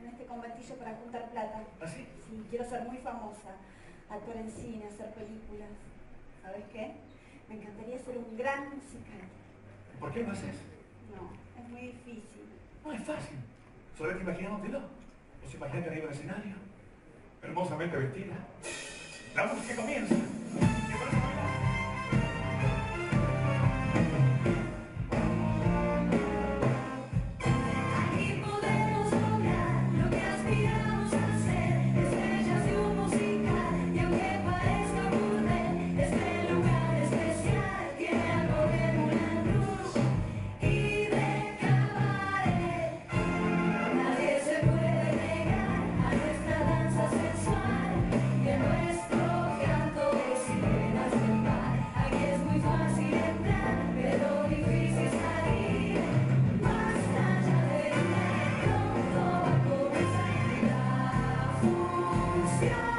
en este conventillo para juntar plata. ¿Ah, sí? Sí, quiero ser muy famosa, actuar en cine, hacer películas. ¿Sabes qué? Me encantaría ser un gran musical. ¿Por qué lo haces? No, es muy difícil. No es fácil. Solo te imaginándotelo. Vos imaginate arriba del escenario, hermosamente vestida. La música comienza. Yeah.